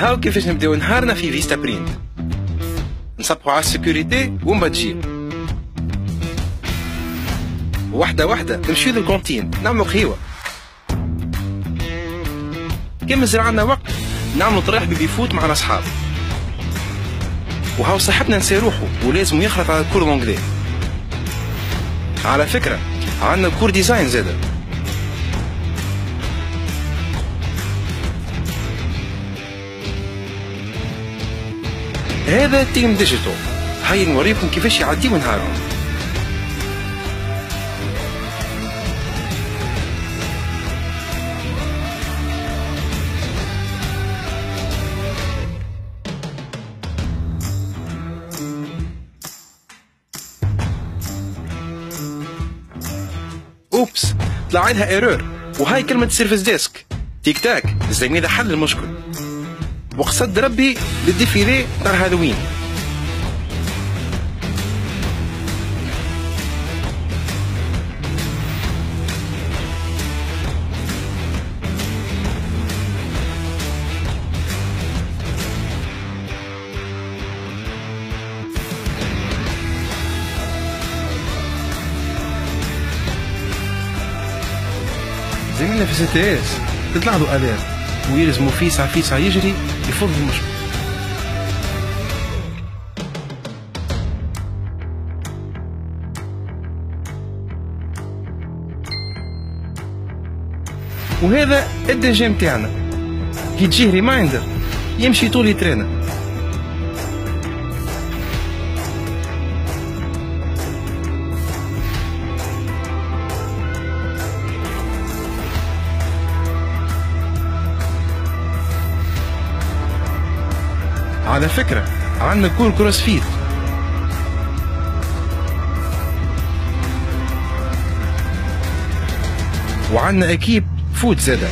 هاو كيفاش نبداو نهارنا في Vistaprint. نصبحوا على ال sécurité ونبادجيو واحدة واحدة نمشيو لل cantine نعملو قهيوة كي مازال عندنا وقت نعملو طريح baby-foot مع الأصحاب وهاو صاحبنا نسي روحو ولازم يخلط على cours l'anglais على فكرة عندنا cours design زاده. هذا team digital هاي نوريكم كيفاش يعديو نهارهم oops طلع لها error وهاي كلمة service desk تيك تاك الزميلة حل المشكل وقصد ربي للديفيلي تاع هالوين زميلنا في سي تي اس له اليرت ويلزموا فيسع فيسع يجري. يفض المشكل وهذا الدي جي متاعنا كي تجيه ريمايندر يمشي طول يترينا على فكرة عندنا كور كروس فيت وعندنا أكيب فوت زاده